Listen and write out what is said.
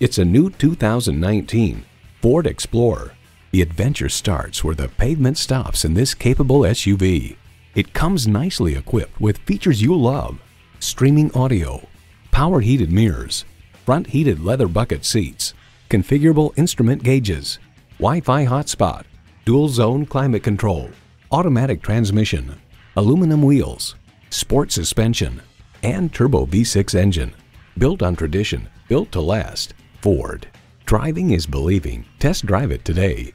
It's a new 2019 Ford Explorer. The adventure starts where the pavement stops in this capable SUV. It comes nicely equipped with features you love. Streaming audio, power heated mirrors, front heated leather bucket seats, configurable instrument gauges, Wi-Fi hotspot, dual zone climate control, automatic transmission, aluminum wheels, sport suspension, and turbo V6 engine. Built on tradition, built to last. Ford. Driving is believing. Test drive it today.